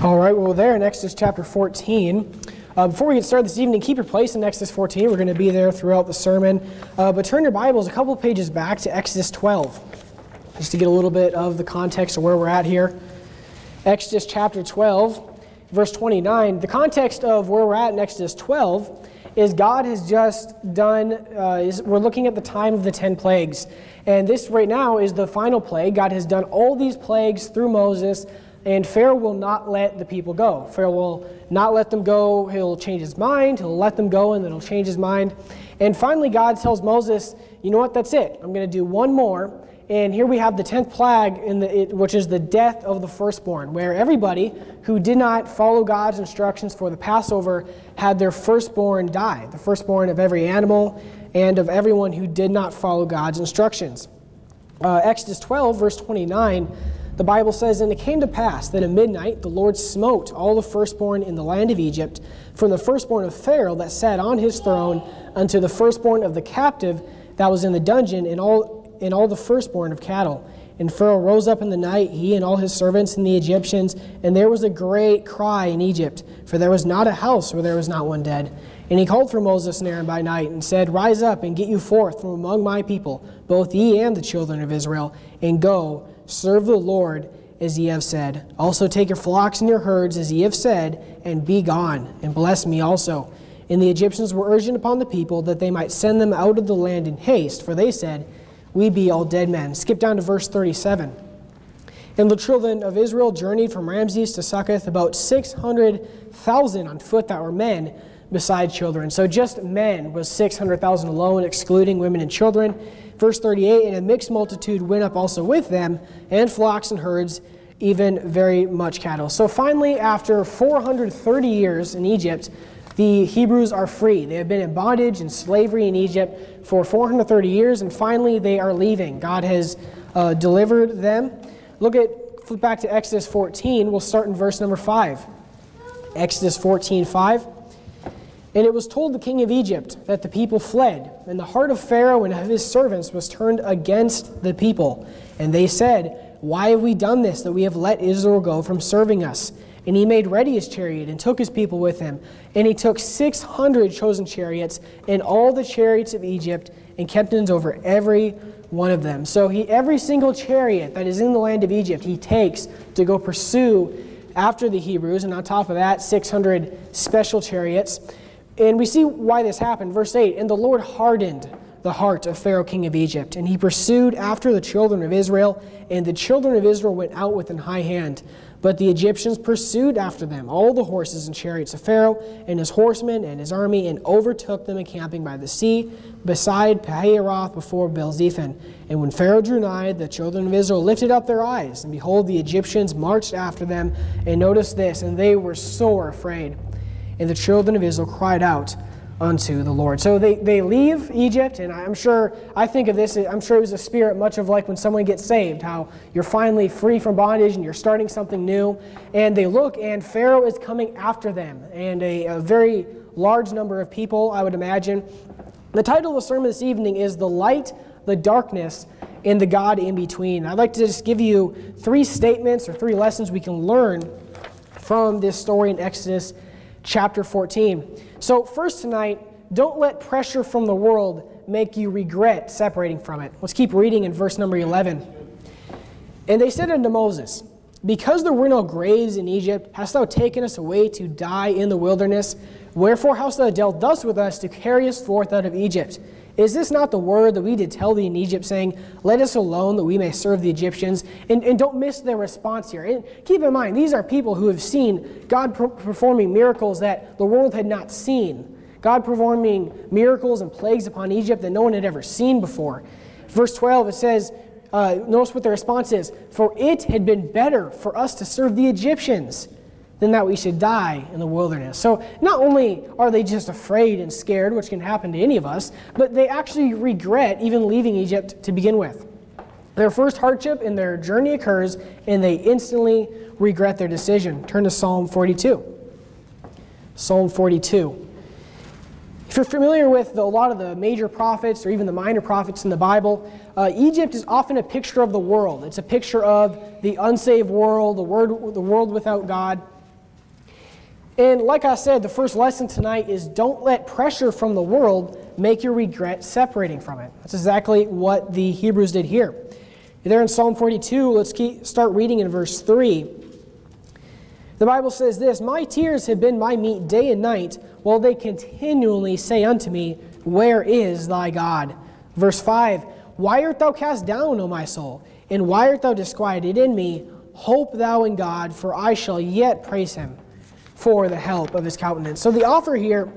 All right, well, there in Exodus chapter 14. Uh, before we get started this evening, keep your place in Exodus 14. We're going to be there throughout the sermon. Uh, but turn your Bibles a couple pages back to Exodus 12, just to get a little bit of the context of where we're at here. Exodus chapter 12, verse 29. The context of where we're at in Exodus 12 is God has just done, uh, is, we're looking at the time of the 10 plagues. And this right now is the final plague. God has done all these plagues through Moses and Pharaoh will not let the people go. Pharaoh will not let them go. He'll change his mind. He'll let them go, and then he'll change his mind. And finally, God tells Moses, You know what? That's it. I'm going to do one more. And here we have the 10th plague, in the, it, which is the death of the firstborn, where everybody who did not follow God's instructions for the Passover had their firstborn die, the firstborn of every animal and of everyone who did not follow God's instructions. Uh, Exodus 12, verse 29 the Bible says, And it came to pass that at midnight the Lord smote all the firstborn in the land of Egypt, from the firstborn of Pharaoh that sat on his throne unto the firstborn of the captive that was in the dungeon, and all, and all the firstborn of cattle. And Pharaoh rose up in the night, he and all his servants and the Egyptians, and there was a great cry in Egypt, for there was not a house where there was not one dead. And he called for Moses and Aaron by night, and said, Rise up and get you forth from among my people, both ye and the children of Israel, and go Serve the Lord as ye have said. Also take your flocks and your herds as ye have said, and be gone, and bless me also. And the Egyptians were urgent upon the people that they might send them out of the land in haste, for they said, We be all dead men. Skip down to verse 37. And the children of Israel journeyed from Ramses to Succoth, about 600,000 on foot that were men, beside children. So just men was 600,000 alone, excluding women and children. Verse 38 And a mixed multitude went up also with them, and flocks and herds, even very much cattle. So finally, after 430 years in Egypt, the Hebrews are free. They have been in bondage and slavery in Egypt for 430 years, and finally they are leaving. God has uh, delivered them. Look at, flip back to Exodus 14. We'll start in verse number 5. Exodus 14, 5. And it was told the king of Egypt that the people fled, and the heart of Pharaoh and of his servants was turned against the people. And they said, Why have we done this, that we have let Israel go from serving us? And he made ready his chariot and took his people with him. And he took 600 chosen chariots and all the chariots of Egypt and captains over every one of them. So he, every single chariot that is in the land of Egypt, he takes to go pursue after the Hebrews. And on top of that, 600 special chariots. And we see why this happened. Verse 8 And the Lord hardened the heart of Pharaoh, king of Egypt, and he pursued after the children of Israel, and the children of Israel went out with an high hand. But the Egyptians pursued after them all the horses and chariots of Pharaoh, and his horsemen and his army, and overtook them encamping by the sea, beside Pihahiroth before Baal-zephon. And when Pharaoh drew nigh, the children of Israel lifted up their eyes, and behold, the Egyptians marched after them. And notice this, and they were sore afraid. And the children of Israel cried out unto the Lord. So they, they leave Egypt, and I'm sure, I think of this, I'm sure it was a spirit much of like when someone gets saved, how you're finally free from bondage and you're starting something new. And they look, and Pharaoh is coming after them, and a, a very large number of people, I would imagine. The title of the sermon this evening is The Light, the Darkness, and the God in Between. I'd like to just give you three statements or three lessons we can learn from this story in Exodus chapter 14. So, first tonight, don't let pressure from the world make you regret separating from it. Let's keep reading in verse number 11. And they said unto Moses, Because there were no graves in Egypt, hast thou taken us away to die in the wilderness? Wherefore hast thou dealt thus with us to carry us forth out of Egypt? Is this not the word that we did tell thee in Egypt, saying, Let us alone that we may serve the Egyptians? And, and don't miss their response here. And keep in mind, these are people who have seen God performing miracles that the world had not seen. God performing miracles and plagues upon Egypt that no one had ever seen before. Verse 12, it says, uh, notice what the response is For it had been better for us to serve the Egyptians than that we should die in the wilderness. So not only are they just afraid and scared, which can happen to any of us, but they actually regret even leaving Egypt to begin with. Their first hardship in their journey occurs, and they instantly regret their decision. Turn to Psalm 42. Psalm 42. If you're familiar with the, a lot of the major prophets or even the minor prophets in the Bible, uh, Egypt is often a picture of the world. It's a picture of the unsaved world, the, word, the world without God. And like I said, the first lesson tonight is don't let pressure from the world make you regret separating from it. That's exactly what the Hebrews did here. There in Psalm 42, let's keep, start reading in verse 3. The Bible says this My tears have been my meat day and night, while they continually say unto me, Where is thy God? Verse 5 Why art thou cast down, O my soul? And why art thou disquieted in me? Hope thou in God, for I shall yet praise him for the help of his countenance. So the author here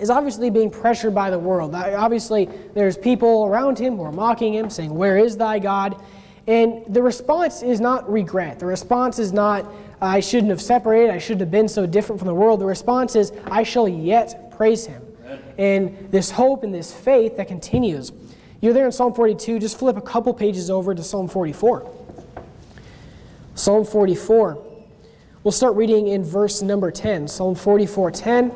is obviously being pressured by the world. Obviously, there's people around him who are mocking him, saying, Where is thy God? And the response is not regret. The response is not, I shouldn't have separated, I shouldn't have been so different from the world. The response is, I shall yet praise him. And this hope and this faith that continues. You're there in Psalm 42, just flip a couple pages over to Psalm 44. Psalm 44. We'll start reading in verse number 10, Psalm 44 10.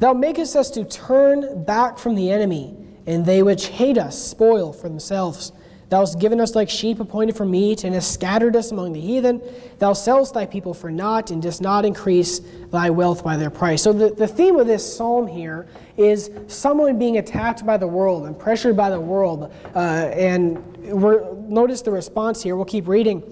Thou makest us to turn back from the enemy, and they which hate us spoil for themselves. Thou hast given us like sheep appointed for meat, and hast scattered us among the heathen. Thou sellest thy people for naught, and dost not increase thy wealth by their price. So, the, the theme of this psalm here is someone being attacked by the world and pressured by the world. Uh, and we're notice the response here. We'll keep reading.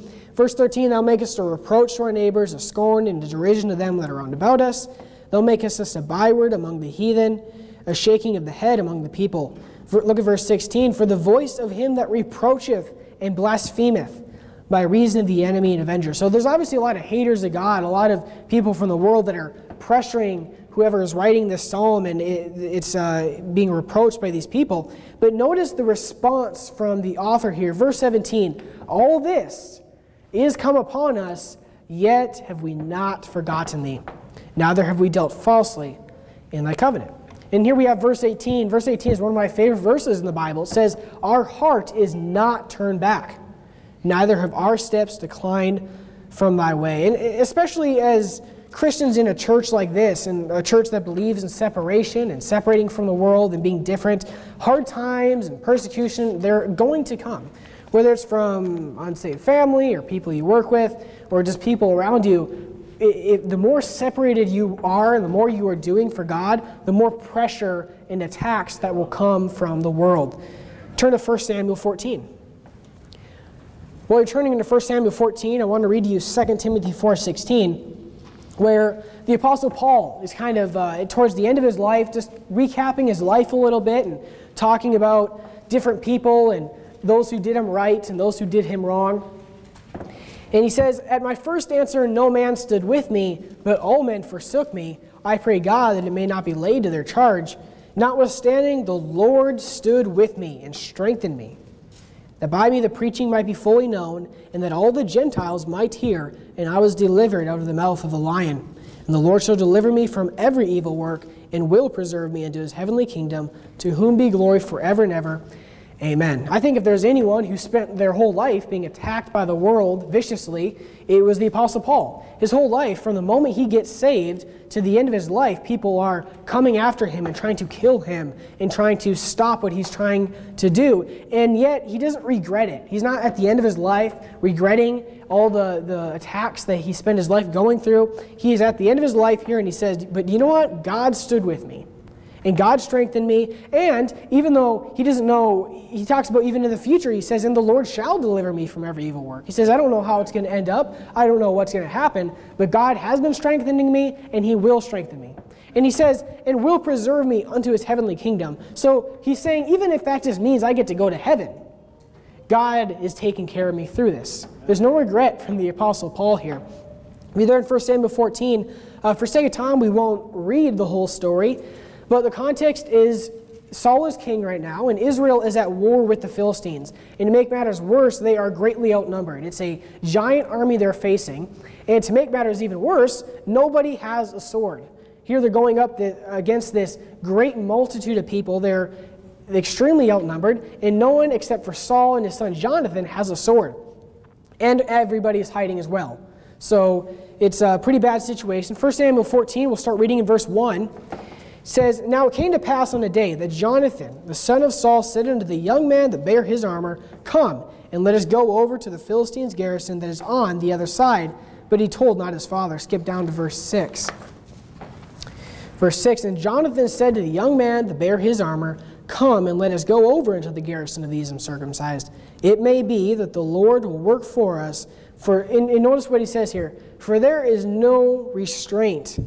Verse 13, Thou makest a reproach to our neighbors, a scorn and a derision to them that are round about us. Thou makest us a byword among the heathen, a shaking of the head among the people. Look at verse 16. For the voice of him that reproacheth and blasphemeth by reason of the enemy and avenger. So there's obviously a lot of haters of God, a lot of people from the world that are pressuring whoever is writing this psalm and it, it's uh, being reproached by these people. But notice the response from the author here. Verse 17 All this is come upon us, yet have we not forgotten thee. Neither have we dealt falsely in thy covenant. And here we have verse 18. Verse 18 is one of my favorite verses in the Bible. It says, Our heart is not turned back, neither have our steps declined from thy way. And especially as Christians in a church like this, and a church that believes in separation and separating from the world and being different, hard times and persecution, they're going to come whether it's from unsaved family or people you work with or just people around you, it, it, the more separated you are and the more you are doing for God, the more pressure and attacks that will come from the world. Turn to 1 Samuel 14. While you're turning into 1 Samuel 14, I want to read to you 2 Timothy 4.16, where the Apostle Paul is kind of, uh, towards the end of his life, just recapping his life a little bit and talking about different people and those who did him right and those who did him wrong. And he says, At my first answer, no man stood with me, but all men forsook me. I pray God that it may not be laid to their charge. Notwithstanding, the Lord stood with me and strengthened me, that by me the preaching might be fully known, and that all the Gentiles might hear, and I was delivered out of the mouth of the lion. And the Lord shall deliver me from every evil work, and will preserve me into his heavenly kingdom, to whom be glory forever and ever. Amen. I think if there's anyone who spent their whole life being attacked by the world viciously, it was the Apostle Paul. His whole life, from the moment he gets saved to the end of his life, people are coming after him and trying to kill him and trying to stop what he's trying to do. And yet, he doesn't regret it. He's not at the end of his life regretting all the, the attacks that he spent his life going through. He is at the end of his life here and he says, But you know what? God stood with me. And God strengthened me. And even though he doesn't know, he talks about even in the future, he says, And the Lord shall deliver me from every evil work. He says, I don't know how it's going to end up. I don't know what's going to happen. But God has been strengthening me, and he will strengthen me. And he says, And will preserve me unto his heavenly kingdom. So he's saying, even if that just means I get to go to heaven, God is taking care of me through this. There's no regret from the Apostle Paul here. We learn 1 Samuel 14. Uh, for sake of time, we won't read the whole story. But the context is Saul is king right now, and Israel is at war with the Philistines. And to make matters worse, they are greatly outnumbered. It's a giant army they're facing. And to make matters even worse, nobody has a sword. Here they're going up the, against this great multitude of people. They're extremely outnumbered, and no one except for Saul and his son Jonathan has a sword. And everybody is hiding as well. So it's a pretty bad situation. 1 Samuel 14, we'll start reading in verse 1 says, Now it came to pass on a day that Jonathan, the son of Saul, said unto the young man that bare his armor, Come, and let us go over to the Philistines' garrison that is on the other side. But he told not his father. Skip down to verse 6. Verse 6 And Jonathan said to the young man that bare his armor, Come and let us go over into the garrison of these uncircumcised. It may be that the Lord will work for us. For and, and notice what he says here. For there is no restraint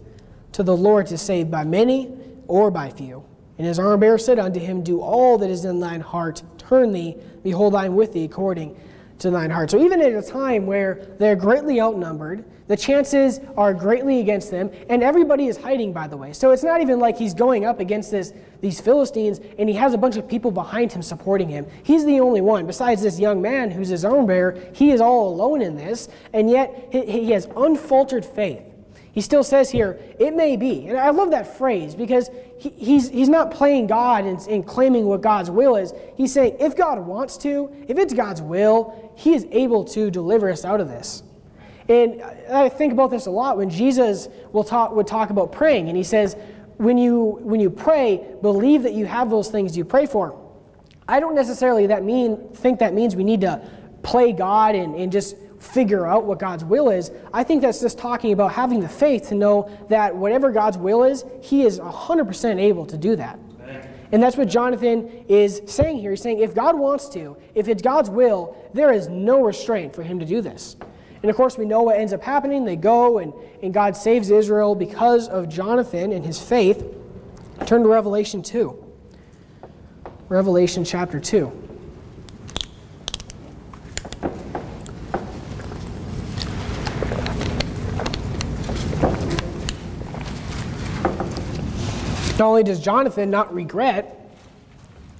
to the Lord to save by many or by few. And his armor bearer said unto him, Do all that is in thine heart, turn thee, behold, I am with thee according to thine heart. So even at a time where they're greatly outnumbered, the chances are greatly against them, and everybody is hiding, by the way. So it's not even like he's going up against this, these Philistines and he has a bunch of people behind him supporting him. He's the only one. Besides this young man who's his armor bearer, he is all alone in this, and yet he has unfaltered faith. He still says here, it may be. And I love that phrase because he, he's, he's not playing God and, and claiming what God's will is. He's saying, if God wants to, if it's God's will, he is able to deliver us out of this. And I think about this a lot when Jesus will talk, would talk about praying, and he says, when you, when you pray, believe that you have those things you pray for. I don't necessarily that mean, think that means we need to play God and, and just figure out what God's will is. I think that's just talking about having the faith to know that whatever God's will is, He is 100% able to do that. And that's what Jonathan is saying here. He's saying if God wants to, if it's God's will, there is no restraint for him to do this. And of course, we know what ends up happening. They go, and, and God saves Israel because of Jonathan and his faith. Turn to Revelation 2. Revelation chapter 2. Not only does Jonathan not regret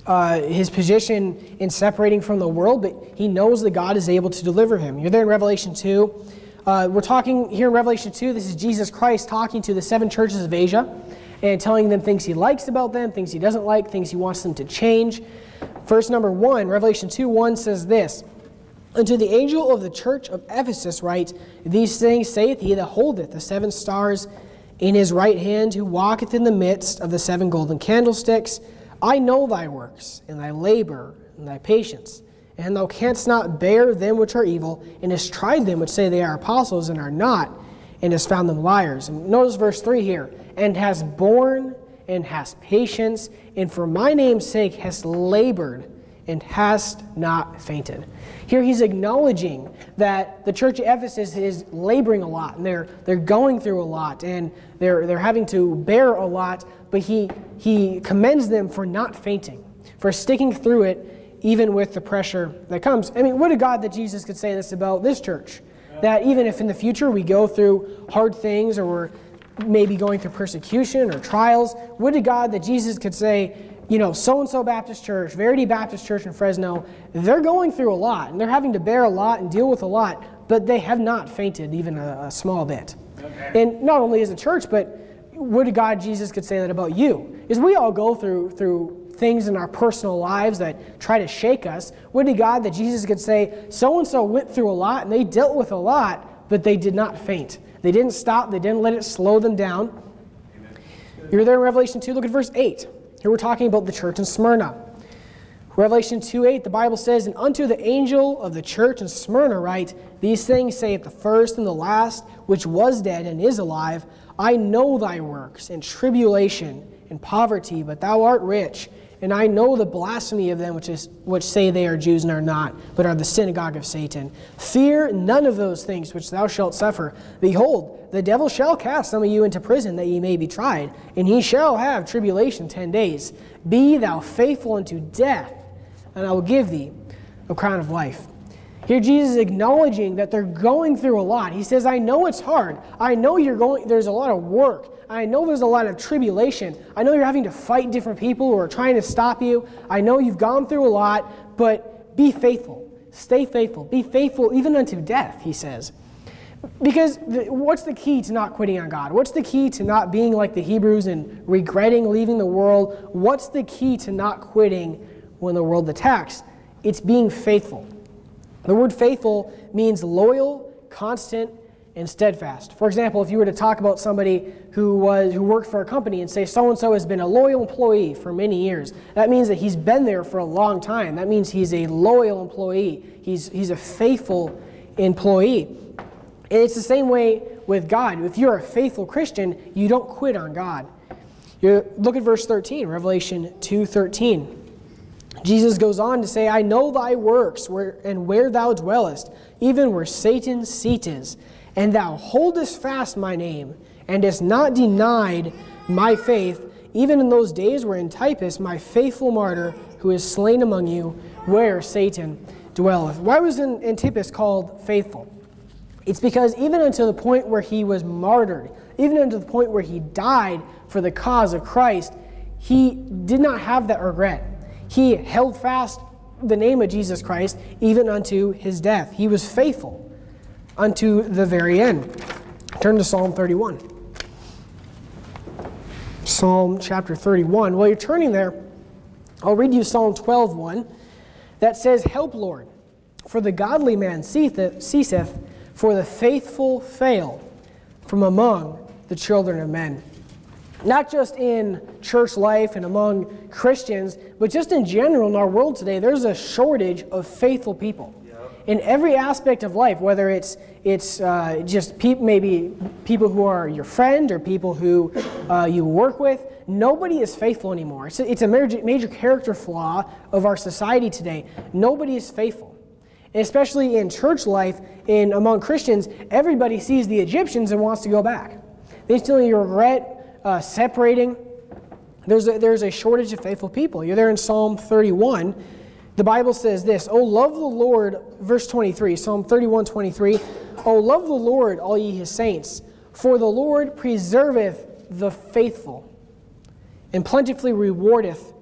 uh, his position in separating from the world, but he knows that God is able to deliver him. You're there in Revelation 2. Uh, we're talking here in Revelation 2, this is Jesus Christ talking to the seven churches of Asia and telling them things he likes about them, things he doesn't like, things he wants them to change. Verse number 1, Revelation 2 1 says this Unto the angel of the church of Ephesus write, These things saith he that holdeth the seven stars in his right hand, who walketh in the midst of the seven golden candlesticks. I know thy works, and thy labor, and thy patience, and thou canst not bear them which are evil, and hast tried them which say they are apostles and are not, and hast found them liars. And notice verse 3 here and hast borne and hast patience, and for my name's sake hast labored and hast not fainted. Here he's acknowledging that the church of Ephesus is laboring a lot and they're, they're going through a lot and they're, they're having to bear a lot, but he, he commends them for not fainting, for sticking through it even with the pressure that comes. I mean, what a God that Jesus could say this about this church. That even if in the future we go through hard things or we're maybe going through persecution or trials, would a God that Jesus could say, you know, so and so Baptist Church, Verity Baptist Church in Fresno, they're going through a lot and they're having to bear a lot and deal with a lot, but they have not fainted even a, a small bit. Okay. And not only as a church, but would God Jesus could say that about you? Is we all go through through things in our personal lives that try to shake us. Would to God that Jesus could say, so and so went through a lot and they dealt with a lot, but they did not faint. They didn't stop, they didn't let it slow them down. You're there in Revelation 2, look at verse 8. Here we're talking about the church in Smyrna. Revelation 2.8, the Bible says, And unto the angel of the church in Smyrna write, These things saith the first and the last, which was dead and is alive. I know thy works, and tribulation, and poverty, but thou art rich. And I know the blasphemy of them which, is, which say they are Jews and are not, but are the synagogue of Satan. Fear none of those things which thou shalt suffer. Behold, the devil shall cast some of you into prison that ye may be tried, and he shall have tribulation ten days. Be thou faithful unto death, and I will give thee a crown of life. Here Jesus is acknowledging that they're going through a lot. He says, I know it's hard. I know you're going there's a lot of work. I know there's a lot of tribulation. I know you're having to fight different people who are trying to stop you. I know you've gone through a lot, but be faithful. Stay faithful. Be faithful even unto death, he says. Because what's the key to not quitting on God? What's the key to not being like the Hebrews and regretting leaving the world? What's the key to not quitting when the world attacks? It's being faithful. The word faithful means loyal, constant, and steadfast. For example, if you were to talk about somebody who was who worked for a company and say so and so has been a loyal employee for many years, that means that he's been there for a long time. That means he's a loyal employee. He's he's a faithful employee. And it's the same way with God. If you're a faithful Christian, you don't quit on God. You look at verse 13, Revelation 2:13. Jesus goes on to say, I know thy works where, and where thou dwellest, even where Satan's seat is, and thou holdest fast my name, and hast not denied my faith, even in those days where Antipas, my faithful martyr, who is slain among you, where Satan dwelleth. Why was Antipas called faithful? It's because even until the point where he was martyred, even until the point where he died for the cause of Christ, he did not have that regret. He held fast the name of Jesus Christ even unto his death. He was faithful unto the very end. Turn to Psalm 31. Psalm chapter 31. While you're turning there, I'll read you Psalm 12:1 that says, Help, Lord, for the godly man ceaseth, for the faithful fail from among the children of men. Not just in church life and among Christians, but just in general in our world today, there's a shortage of faithful people in every aspect of life, whether it's it's uh, just pe- maybe people who are your friend or people who uh, you work with. Nobody is faithful anymore. It's a, it's a major, major character flaw of our society today. Nobody is faithful, and especially in church life. In among Christians, everybody sees the Egyptians and wants to go back. They still regret uh, separating. There's a, there's a shortage of faithful people. You're there in Psalm 31 the Bible says this, Oh, love the Lord, verse 23, Psalm 31 23. Oh, love the Lord, all ye his saints, for the Lord preserveth the faithful, and plentifully rewardeth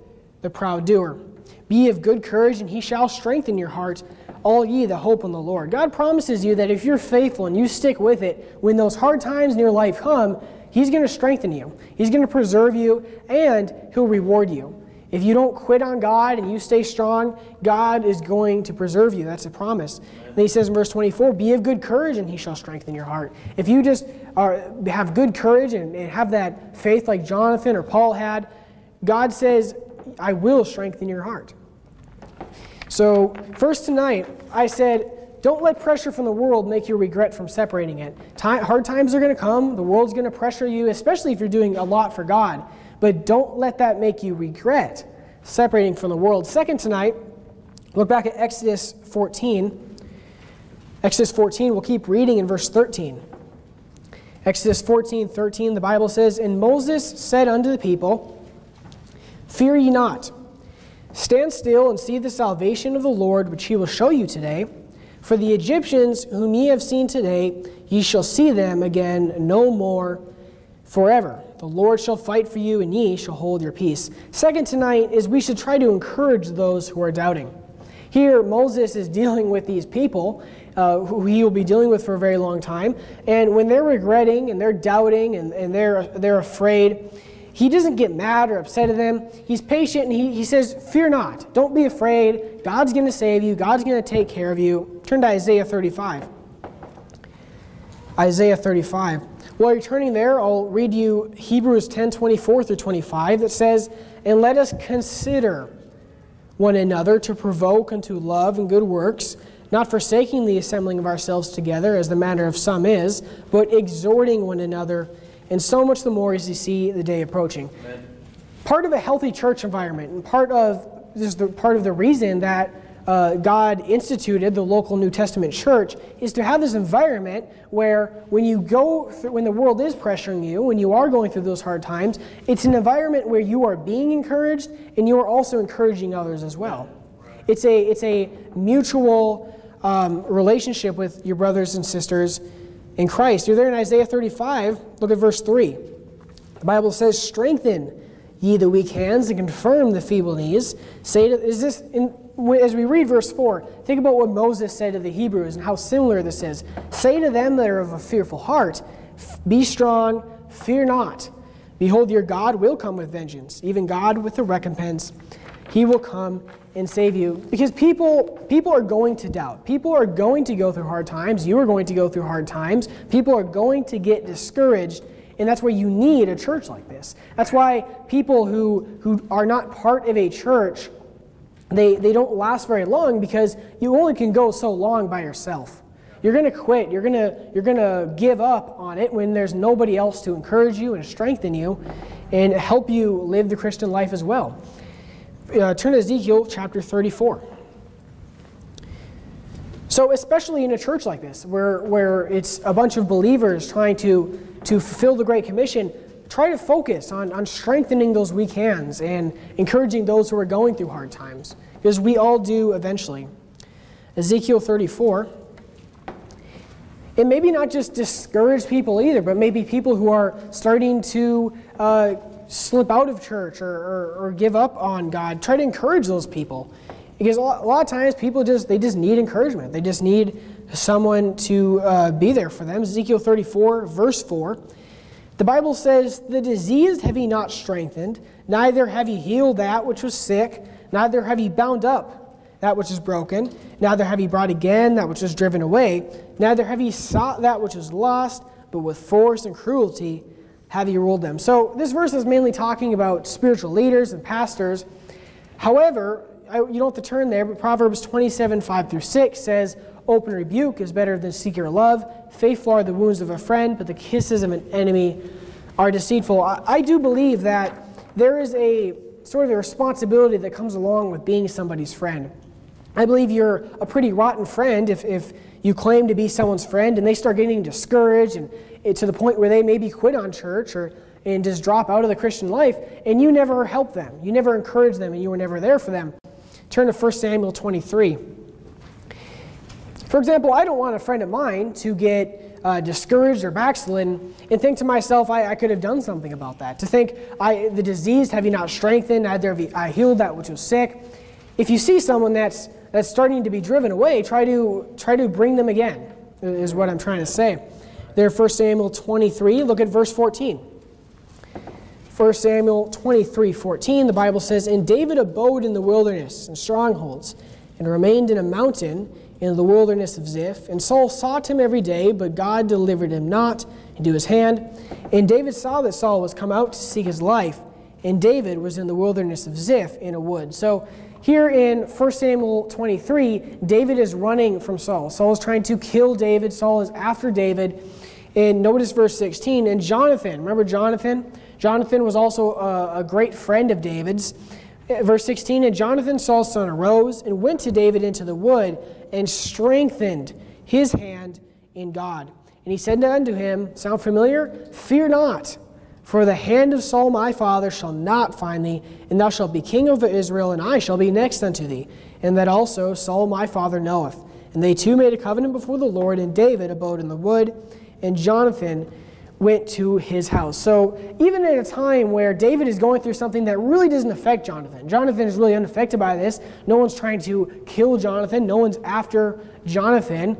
the proud doer. Be of good courage, and he shall strengthen your heart, all ye that hope in the Lord. God promises you that if you're faithful and you stick with it, when those hard times in your life come, He's going to strengthen you, He's going to preserve you, and He'll reward you. If you don't quit on God and you stay strong, God is going to preserve you. That's a promise. And he says in verse 24, Be of good courage, and he shall strengthen your heart. If you just are, have good courage and, and have that faith like Jonathan or Paul had, God says, I will strengthen your heart. So, first tonight, I said, don't let pressure from the world make you regret from separating it. Time, hard times are going to come. The world's going to pressure you, especially if you're doing a lot for God. But don't let that make you regret separating from the world. Second, tonight, look back at Exodus 14. Exodus 14, we'll keep reading in verse 13. Exodus 14, 13, the Bible says, And Moses said unto the people, Fear ye not, stand still and see the salvation of the Lord, which he will show you today. For the Egyptians whom ye have seen today, ye shall see them again no more forever. The Lord shall fight for you, and ye shall hold your peace. Second tonight is we should try to encourage those who are doubting. Here, Moses is dealing with these people uh, who he will be dealing with for a very long time. And when they're regretting and they're doubting and, and they're, they're afraid, he doesn't get mad or upset at them. He's patient and he, he says, Fear not. Don't be afraid. God's going to save you, God's going to take care of you. Turn to Isaiah 35. Isaiah 35. While you're turning there, I'll read you Hebrews 10 24 through 25 that says, And let us consider one another to provoke unto love and good works, not forsaking the assembling of ourselves together, as the manner of some is, but exhorting one another, and so much the more as you see the day approaching. Amen. Part of a healthy church environment, and part of this is the part of the reason that uh, God instituted the local New Testament church is to have this environment where when you go through, when the world is pressuring you, when you are going through those hard times, it's an environment where you are being encouraged and you are also encouraging others as well. It's a it's a mutual um, relationship with your brothers and sisters in Christ. You're there in Isaiah 35. Look at verse 3. The Bible says, "Strengthen ye the weak hands and confirm the feeble knees." Say, to, is this in as we read verse 4, think about what Moses said to the Hebrews and how similar this is. Say to them that are of a fearful heart, Be strong, fear not. Behold, your God will come with vengeance, even God with the recompense. He will come and save you. Because people, people are going to doubt. People are going to go through hard times. You are going to go through hard times. People are going to get discouraged. And that's why you need a church like this. That's why people who, who are not part of a church they, they don't last very long because you only can go so long by yourself. You're going to quit. You're going to you're going to give up on it when there's nobody else to encourage you and strengthen you. and help you live the Christian life as well. Uh, turn to Ezekiel chapter 34. So, especially in a church like this, where, where it's a bunch of believers trying to, to fulfill the Great Commission, try to focus on, on strengthening those weak hands and encouraging those who are going through hard times, because we all do eventually. Ezekiel 34. It maybe not just discourage people either, but maybe people who are starting to uh, slip out of church or, or, or give up on God. Try to encourage those people. Because a lot, a lot, of times people just they just need encouragement. They just need someone to uh, be there for them. Ezekiel 34 verse 4 the bible says the diseased have ye not strengthened neither have ye healed that which was sick neither have ye bound up that which is broken neither have ye brought again that which is driven away neither have ye sought that which is lost but with force and cruelty have you ruled them so this verse is mainly talking about spiritual leaders and pastors however I, you don't have to turn there, but Proverbs 27, 5 through 6 says, Open rebuke is better than secret love. Faithful are the wounds of a friend, but the kisses of an enemy are deceitful. I, I do believe that there is a sort of a responsibility that comes along with being somebody's friend. I believe you're a pretty rotten friend if, if you claim to be someone's friend and they start getting discouraged and to the point where they maybe quit on church or and just drop out of the Christian life, and you never help them. You never encourage them, and you were never there for them. Turn to 1 Samuel 23. For example, I don't want a friend of mine to get uh, discouraged or backslidden and think to myself, I, I, could have done something about that. To think, I, the disease have you not strengthened, neither have I healed that which was sick. If you see someone that's, that's starting to be driven away, try to, try to bring them again, is what I'm trying to say. There, 1 Samuel 23, look at verse 14. 1 Samuel 23 14, the Bible says, And David abode in the wilderness and strongholds, and remained in a mountain in the wilderness of Ziph. And Saul sought him every day, but God delivered him not into his hand. And David saw that Saul was come out to seek his life, and David was in the wilderness of Ziph in a wood. So here in 1 Samuel 23, David is running from Saul. Saul is trying to kill David, Saul is after David. And notice verse 16. And Jonathan, remember Jonathan? Jonathan was also a, a great friend of David's. Uh, verse 16 And Jonathan, Saul's son, arose and went to David into the wood and strengthened his hand in God. And he said unto him, Sound familiar? Fear not, for the hand of Saul my father shall not find thee, and thou shalt be king over Israel, and I shall be next unto thee. And that also Saul my father knoweth. And they two made a covenant before the Lord, and David abode in the wood, and Jonathan went to his house. So even at a time where David is going through something that really doesn't affect Jonathan, Jonathan is really unaffected by this. No one's trying to kill Jonathan, no one's after Jonathan.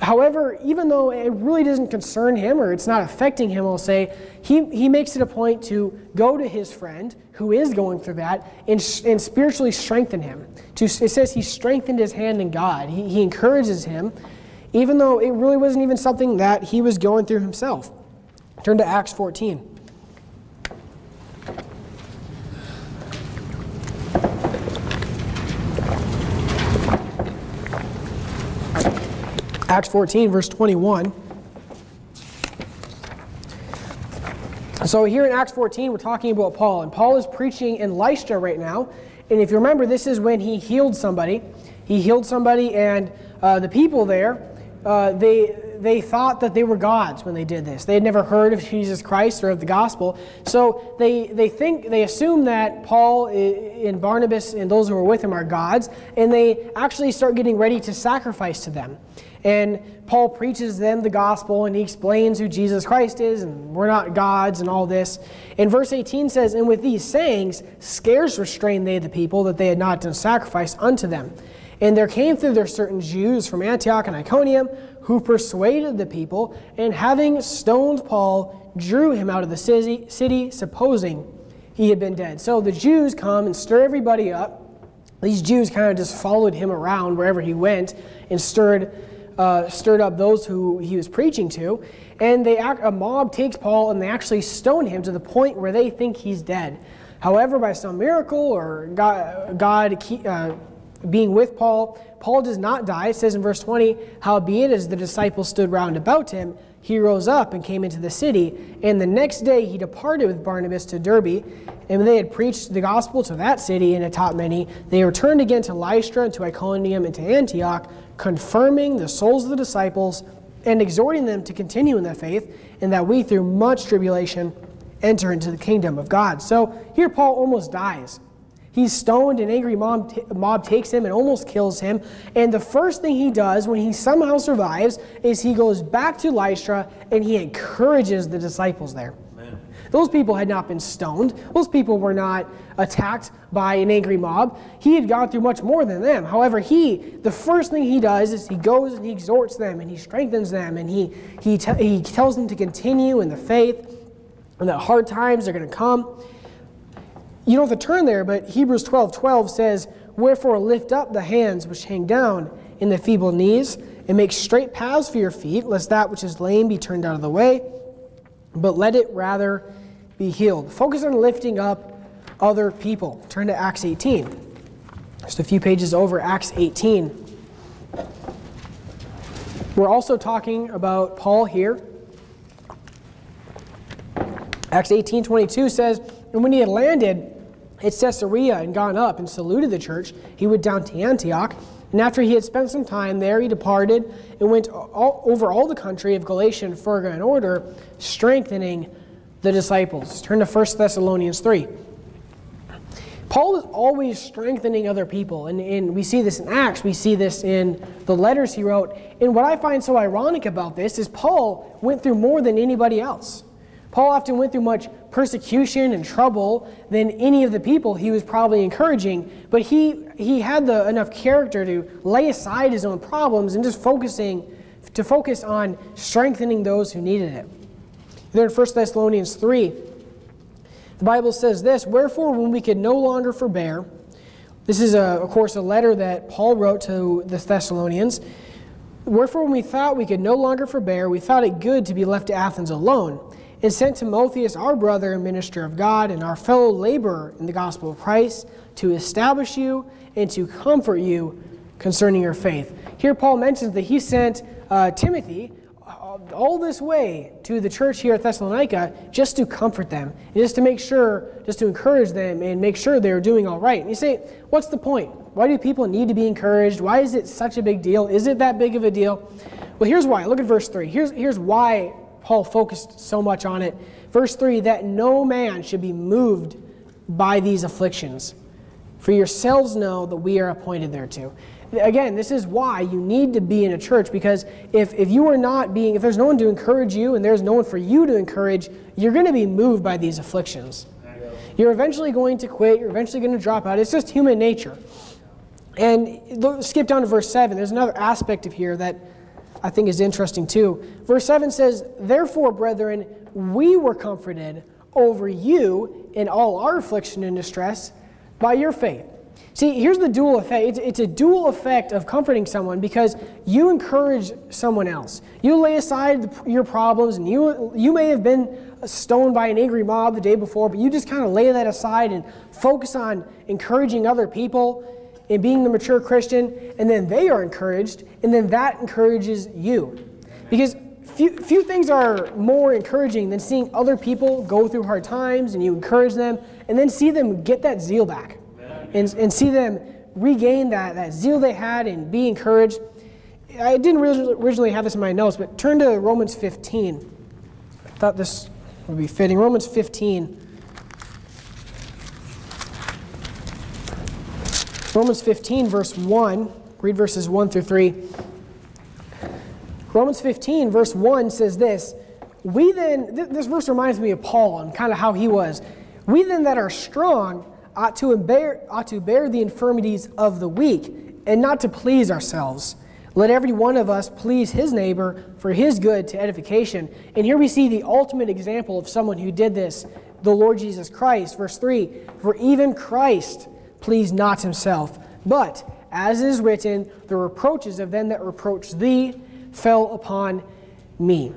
However, even though it really doesn't concern him or it's not affecting him, I'll say, he, he makes it a point to go to his friend who is going through that and, and spiritually strengthen him. To, it says he strengthened his hand in God. He, he encourages him, even though it really wasn't even something that he was going through himself. Turn to Acts 14. Acts 14, verse 21. So, here in Acts 14, we're talking about Paul, and Paul is preaching in Lystra right now. And if you remember, this is when he healed somebody. He healed somebody, and uh, the people there, uh, they they thought that they were gods when they did this. They had never heard of Jesus Christ or of the gospel. So they, they think, they assume that Paul and Barnabas and those who were with him are gods, and they actually start getting ready to sacrifice to them. And Paul preaches them the gospel and he explains who Jesus Christ is and we're not gods and all this. And verse 18 says, And with these sayings, scarce restrained they the people that they had not done sacrifice unto them. And there came through there certain Jews from Antioch and Iconium who persuaded the people, and having stoned Paul, drew him out of the city, city, supposing he had been dead. So the Jews come and stir everybody up. These Jews kind of just followed him around wherever he went and stirred, uh, stirred up those who he was preaching to. And they act, a mob takes Paul and they actually stone him to the point where they think he's dead. However, by some miracle or God, God uh, being with Paul, Paul does not die. It says in verse 20, Howbeit, as the disciples stood round about him, he rose up and came into the city, and the next day he departed with Barnabas to Derbe. And when they had preached the gospel to that city and had taught many, they returned again to Lystra and to Iconium and to Antioch, confirming the souls of the disciples and exhorting them to continue in the faith, and that we, through much tribulation, enter into the kingdom of God. So here Paul almost dies. He's stoned, an angry mob, t- mob takes him and almost kills him. And the first thing he does when he somehow survives is he goes back to Lystra and he encourages the disciples there. Amen. Those people had not been stoned. Those people were not attacked by an angry mob. He had gone through much more than them. However, he, the first thing he does is he goes and he exhorts them and he strengthens them and he, he, he tells them to continue in the faith and that hard times are going to come you don't have to turn there, but Hebrews 12 12 says, Wherefore lift up the hands which hang down in the feeble knees, and make straight paths for your feet, lest that which is lame be turned out of the way, but let it rather be healed. Focus on lifting up other people. Turn to Acts 18. Just a few pages over, Acts 18. We're also talking about Paul here. Acts 18 22 says, And when he had landed, at Caesarea and gone up and saluted the church, he went down to Antioch. And after he had spent some time there, he departed and went all, over all the country of Galatia and Phrygia in order, strengthening the disciples. Turn to 1 Thessalonians 3. Paul is always strengthening other people, and, and we see this in Acts, we see this in the letters he wrote. And what I find so ironic about this is Paul went through more than anybody else. Paul often went through much persecution and trouble than any of the people he was probably encouraging, but he, he had the, enough character to lay aside his own problems and just focusing to focus on strengthening those who needed it. There in 1 Thessalonians 3, the Bible says this Wherefore, when we could no longer forbear, this is, a, of course, a letter that Paul wrote to the Thessalonians. Wherefore, when we thought we could no longer forbear, we thought it good to be left to Athens alone and sent Timotheus, our brother and minister of God, and our fellow laborer in the gospel of Christ, to establish you and to comfort you concerning your faith. Here, Paul mentions that he sent uh, Timothy uh, all this way to the church here at Thessalonica just to comfort them, and just to make sure, just to encourage them and make sure they're doing all right. And you say, what's the point? Why do people need to be encouraged? Why is it such a big deal? Is it that big of a deal? Well, here's why. Look at verse 3. Here's, here's why Paul focused so much on it. Verse 3 that no man should be moved by these afflictions. For yourselves know that we are appointed thereto. Again, this is why you need to be in a church because if, if you are not being, if there's no one to encourage you and there's no one for you to encourage, you're going to be moved by these afflictions. You're eventually going to quit, you're eventually going to drop out. It's just human nature. And skip down to verse 7. There's another aspect of here that I think is interesting too. Verse 7 says, Therefore, brethren, we were comforted over you in all our affliction and distress by your faith. See, here's the dual effect. It's, it's, a dual effect of comforting someone because you encourage someone else. You lay aside your problems, and you, you may have been stoned by an angry mob the day before, but you just kind of lay that aside and focus on encouraging other people in being the mature Christian, and then they are encouraged, and then that encourages you. Because few, few things are more encouraging than seeing other people go through hard times and you encourage them, and then see them get that zeal back and, and see them regain that, that zeal they had and be encouraged. I didn't originally have this in my notes, but turn to Romans 15. I thought this would be fitting. Romans 15. Romans 15, verse 1, read verses 1 through 3. Romans 15, verse 1 says this We then, th- this verse reminds me of Paul and kind of how he was. We then that are strong ought to, bear, ought to bear the infirmities of the weak and not to please ourselves. Let every one of us please his neighbor for his good to edification. And here we see the ultimate example of someone who did this, the Lord Jesus Christ. Verse 3 For even Christ pleased not himself. But, as is written, the reproaches of them that reproach thee fell upon me.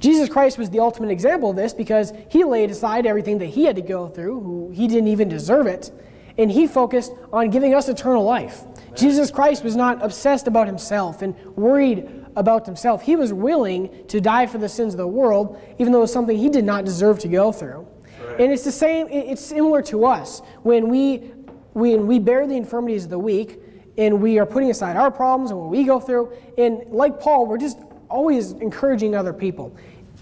Jesus Christ was the ultimate example of this because he laid aside everything that he had to go through, he didn't even deserve it, and he focused on giving us eternal life. Jesus Christ was not obsessed about himself and worried about himself. He was willing to die for the sins of the world, even though it was something he did not deserve to go through. Right. And it's the same, it's similar to us. When we, when we bear the infirmities of the weak, and we are putting aside our problems and what we go through, and like Paul, we're just always encouraging other people.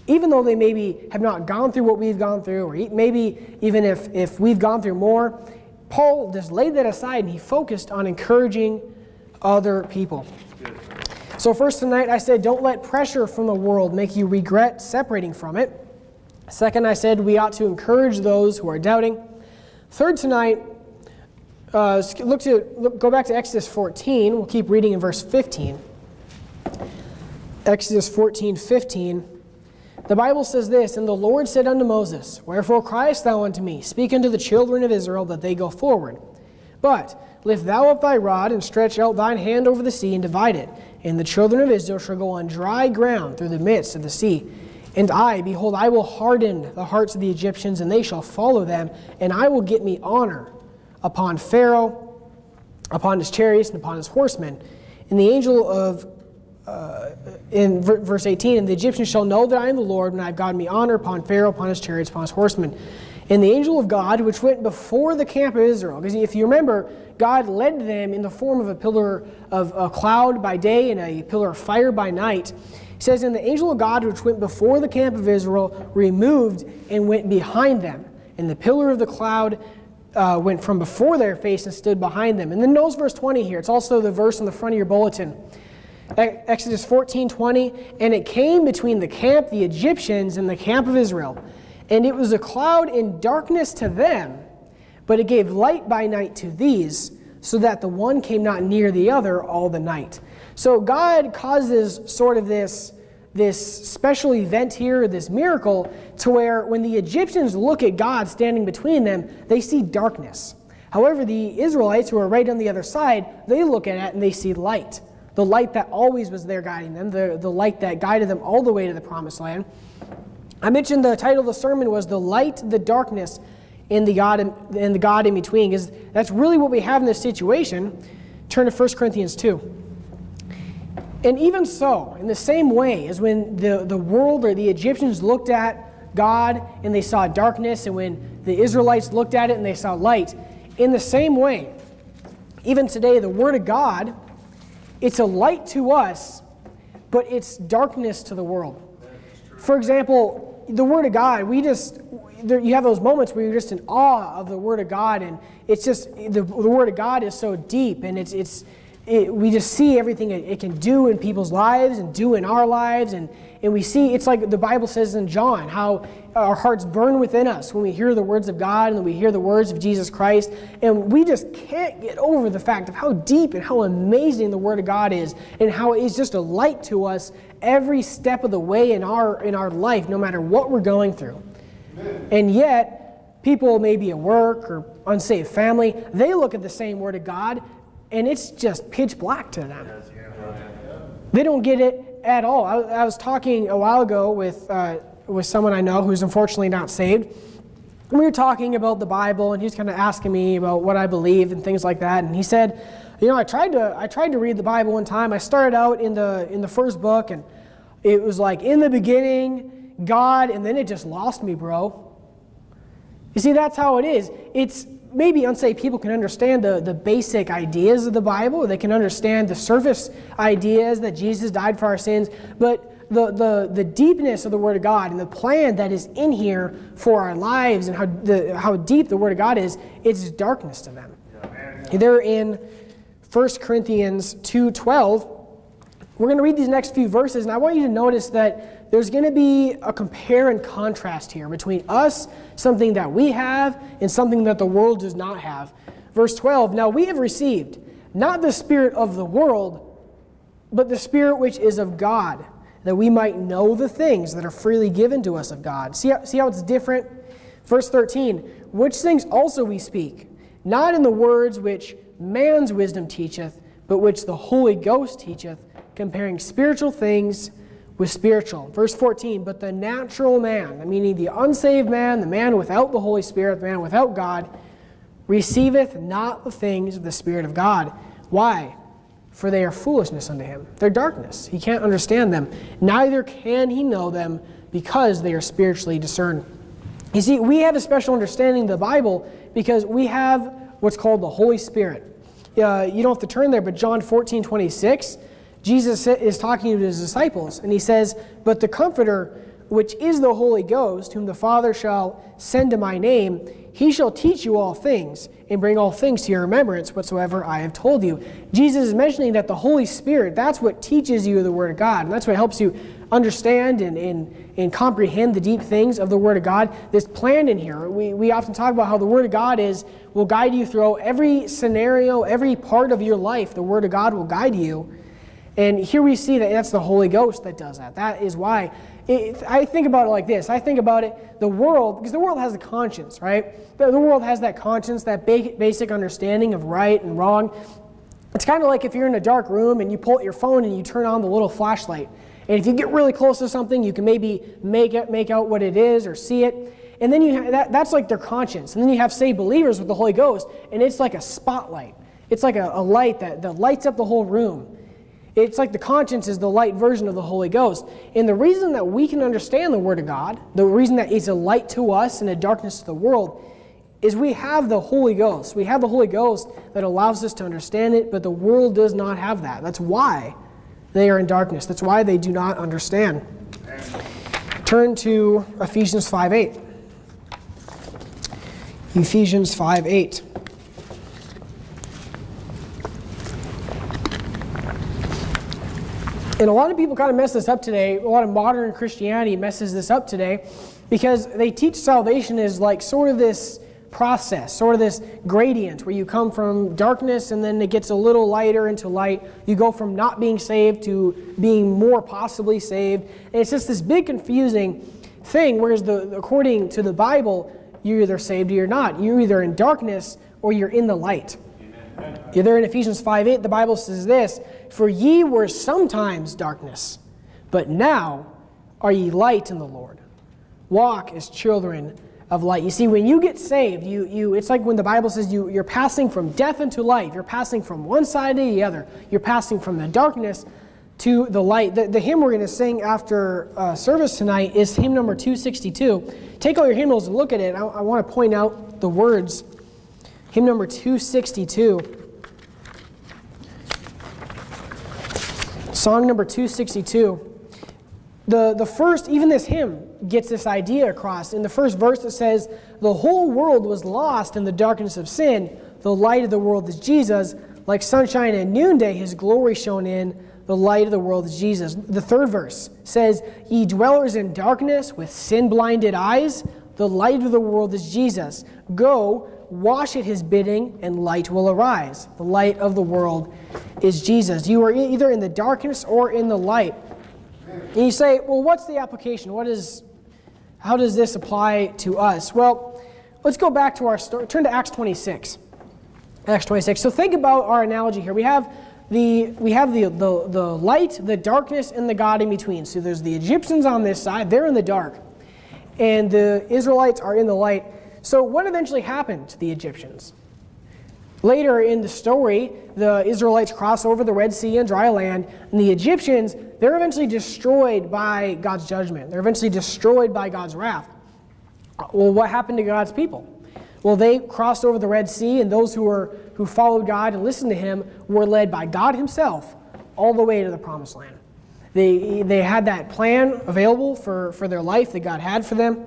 Even though they maybe have not gone through what we've gone through, or maybe even if, if we've gone through more, Paul just laid that aside and he focused on encouraging other people. So, first tonight, I said, don't let pressure from the world make you regret separating from it. Second, I said we ought to encourage those who are doubting. Third, tonight, uh, look to look, go back to Exodus 14. We'll keep reading in verse 15. Exodus 14, 15. The Bible says this And the Lord said unto Moses, Wherefore criest thou unto me? Speak unto the children of Israel that they go forward. But lift thou up thy rod, and stretch out thine hand over the sea, and divide it. And the children of Israel shall go on dry ground through the midst of the sea. And I, behold, I will harden the hearts of the Egyptians, and they shall follow them, and I will get me honor upon Pharaoh, upon his chariots, and upon his horsemen. And the angel of uh, in verse 18, and the Egyptians shall know that I am the Lord when I have gotten me honor upon Pharaoh, upon his chariots, upon his horsemen. And the angel of God, which went before the camp of Israel, because if you remember, God led them in the form of a pillar of a cloud by day and a pillar of fire by night. He says, And the angel of God, which went before the camp of Israel, removed and went behind them. And the pillar of the cloud uh, went from before their face and stood behind them. And then notice verse 20 here. It's also the verse on the front of your bulletin. Exodus 14 20. And it came between the camp, the Egyptians, and the camp of Israel. And it was a cloud in darkness to them, but it gave light by night to these, so that the one came not near the other all the night. So God causes sort of this, this special event here, this miracle, to where when the Egyptians look at God standing between them, they see darkness. However, the Israelites who are right on the other side, they look at it and they see light the light that always was there guiding them, the, the light that guided them all the way to the promised land. I mentioned the title of the sermon was The Light, the Darkness, and the God in, and the God in between, because that's really what we have in this situation. Turn to 1 Corinthians 2. And even so, in the same way as when the, the world or the Egyptians looked at God and they saw darkness, and when the Israelites looked at it and they saw light, in the same way, even today, the Word of God it's a light to us, but it's darkness to the world. For example, the Word of God, we just, there, you have those moments where you're just in awe of the Word of God, and it's just, the, the Word of God is so deep, and it's, it's, it, we just see everything it, it, can do in people's lives and do in our lives. And, and we see, it's like the Bible says in John, how our hearts burn within us when we hear the words of God and we hear the words of Jesus Christ. And we just can't get over the fact of how deep and how amazing the Word of God is and how it's just a light to us every step of the way in our, in our life, no matter what we're going through. Amen. And yet, people maybe at work or unsaved family, they look at the same Word of God and it's just pitch black to them. They don't get it at all. I, I was talking a while ago with, uh, with someone I know who's unfortunately not saved. And we were talking about the Bible, and he was kind of asking me about what I believe and things like that. And he said, you know, I tried to I tried to read the Bible one time. I started out in the in the first book, and it was like in the beginning, God, and then it just lost me, bro. You see, that's how it is. It's maybe unsaved people can understand the, the basic ideas of the Bible. They can understand the surface ideas that Jesus died for our sins. But the, the, the deepness of the Word of God and the plan that is in here for our lives and how, the, how deep the Word of God is, it's darkness to them. Yeah, They're in 1 Corinthians 2.12. We're going to read these next few verses, and I want you to notice that there's going to be a compare and contrast here between us, something that we have, and something that the world does not have. Verse 12 Now we have received not the Spirit of the world, but the Spirit which is of God, that we might know the things that are freely given to us of God. See how, see how it's different? Verse 13 Which things also we speak, not in the words which man's wisdom teacheth, but which the Holy Ghost teacheth, comparing spiritual things with spiritual. Verse 14, but the natural man, meaning the unsaved man, the man without the Holy Spirit, the man without God, receiveth not the things of the Spirit of God. Why? for they are foolishness unto him. They're darkness. He can't understand them. Neither can he know them because they are spiritually discerned. You see, we have a special understanding of the Bible because we have what's called the Holy Spirit. Uh, you don't have to turn there, but John 14, 26, Jesus is talking to his disciples, and he says, But the Comforter, which is the Holy Ghost, whom the Father shall send in my name, he shall teach you all things and bring all things to your remembrance whatsoever I have told you. Jesus is mentioning that the Holy Spirit, that's what teaches you the Word of God, and that's what helps you understand and, and, and comprehend the deep things of the Word of God. This plan in here, we, we often talk about how the Word of God is will guide you through every scenario, every part of your life. The Word of God will guide you. And here we see that that's the Holy Ghost that does that. That is why it, I think about it like this. I think about it, the world, because the world has a conscience, right? The, the world has that conscience, that ba- basic understanding of right and wrong. It's kind of like if you're in a dark room and you pull out your phone and you turn on the little flashlight. And if you get really close to something, you can maybe make, it, make out what it is or see it. And then you that, that's like their conscience. And then you have say, believers with the Holy Ghost, and it's like a spotlight. It's like a, a light that, that lights up the whole room. It's like the conscience is the light version of the Holy Ghost. And the reason that we can understand the Word of God, the reason that it's a light to us and a darkness to the world, is we have the Holy Ghost. We have the Holy Ghost that allows us to understand it, but the world does not have that. That's why they are in darkness. That's why they do not understand. Turn to Ephesians 5 8. Ephesians 5 8. And a lot of people kind of mess this up today. A lot of modern Christianity messes this up today because they teach salvation is like sort of this process, sort of this gradient where you come from darkness and then it gets a little lighter into light. You go from not being saved to being more possibly saved. And it's just this big confusing thing, whereas the, according to the Bible, you're either saved or you're not. You're either in darkness or you're in the light. There in Ephesians 5 8, the Bible says this For ye were sometimes darkness, but now are ye light in the Lord. Walk as children of light. You see, when you get saved, you, you it's like when the Bible says you, you're passing from death into life. You're passing from one side to the other. You're passing from the darkness to the light. The, the hymn we're going to sing after uh, service tonight is hymn number 262. Take all your hymnals and look at it. I, I want to point out the words Hymn number 262. Song number 262. The, the first, even this hymn gets this idea across. In the first verse, it says, The whole world was lost in the darkness of sin. The light of the world is Jesus. Like sunshine at noonday, his glory shone in. The light of the world is Jesus. The third verse says, Ye dwellers in darkness with sin blinded eyes, the light of the world is Jesus. Go, wash at his bidding, and light will arise. The light of the world is Jesus. You are either in the darkness or in the light. And you say, well, what's the application? What is, how does this apply to us? Well, let's go back to our story. Turn to Acts 26. Acts 26. So think about our analogy here. We have the we have the, the, the light, the darkness, and the God in between. So there's the Egyptians on this side, they're in the dark. And the Israelites are in the light. So, what eventually happened to the Egyptians? Later in the story, the Israelites cross over the Red Sea and dry land, and the Egyptians, they're eventually destroyed by God's judgment. They're eventually destroyed by God's wrath. Well, what happened to God's people? Well, they crossed over the Red Sea, and those who, were, who followed God and listened to Him were led by God Himself all the way to the Promised Land. They, they had that plan available for, for their life that God had for them.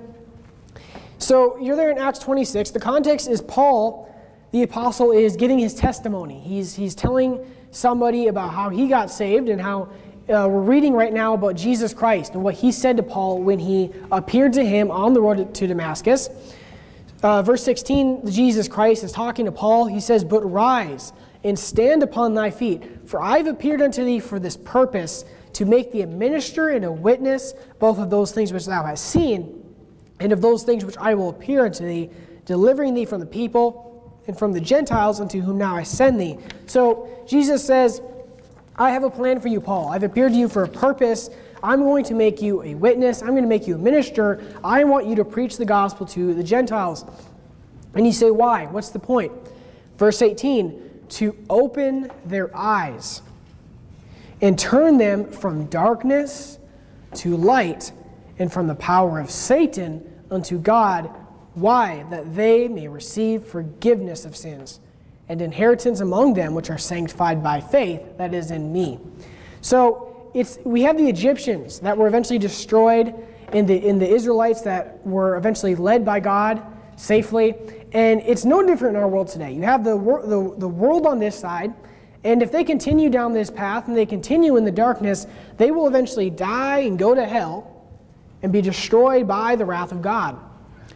So you're there in Acts 26. The context is Paul, the apostle, is giving his testimony. He's, he's telling somebody about how he got saved and how uh, we're reading right now about Jesus Christ and what he said to Paul when he appeared to him on the road to Damascus. Uh, verse 16, Jesus Christ is talking to Paul. He says, But rise and stand upon thy feet, for I've appeared unto thee for this purpose, to make thee a minister and a witness, both of those things which thou hast seen and of those things which I will appear unto thee, delivering thee from the people and from the Gentiles unto whom now I send thee. So Jesus says, I have a plan for you, Paul. I've appeared to you for a purpose. I'm going to make you a witness. I'm going to make you a minister. I want you to preach the gospel to the Gentiles. And you say, why? What's the point? Verse 18 to open their eyes and turn them from darkness to light and from the power of Satan unto God. Why? That they may receive forgiveness of sins and inheritance among them which are sanctified by faith that is in me. So it's, we have the Egyptians that were eventually destroyed in the, in the Israelites that were eventually led by God safely. And it's no different in our world today. You have the, the, the world on this side, and if they continue down this path and they continue in the darkness, they will eventually die and go to hell and be destroyed by the wrath of God.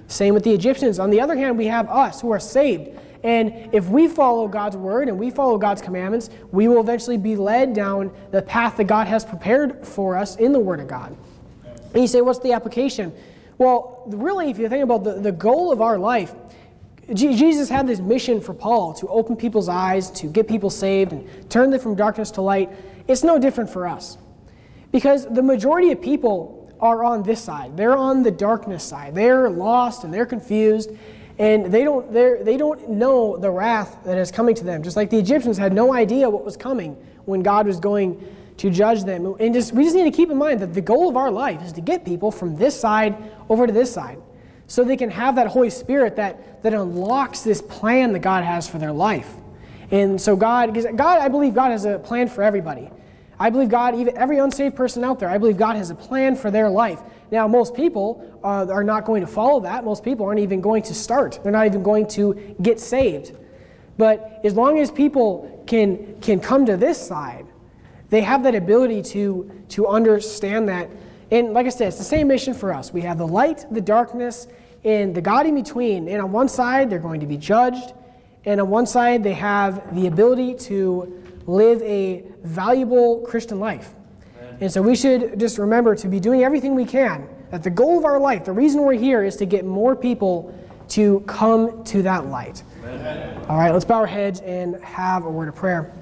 Same with the Egyptians. On the other hand, we have us who are saved. And if we follow God's word and we follow God's commandments, we will eventually be led down the path that God has prepared for us in the Word of God. And you say, what's the application? Well, really, if you think about the, the goal of our life, Jesus had this mission for Paul to open people's eyes, to get people saved, and turn them from darkness to light. It's no different for us. Because the majority of people are on this side. They're on the darkness side. They're lost and they're confused, and they don't, they don't know the wrath that is coming to them. Just like the Egyptians had no idea what was coming when God was going to judge them. And just, we just need to keep in mind that the goal of our life is to get people from this side over to this side so they can have that Holy Spirit that, that unlocks this plan that God has for their life. And so God, God, I believe God has a plan for everybody. I believe God, even every unsaved person out there, I believe God has a plan for their life. Now, most people uh, are not going to follow that. Most people aren't even going to start. They're not even going to get saved. But as long as people can, can come to this side, they have that ability to, to understand that. And like I said, it's the same mission for us. We have the light, the darkness, and the God in between. And on one side, they're going to be judged. And on one side, they have the ability to live a valuable Christian life. Amen. And so we should just remember to be doing everything we can. That the goal of our life, the reason we're here, is to get more people to come to that light. Amen. All right, let's bow our heads and have a word of prayer.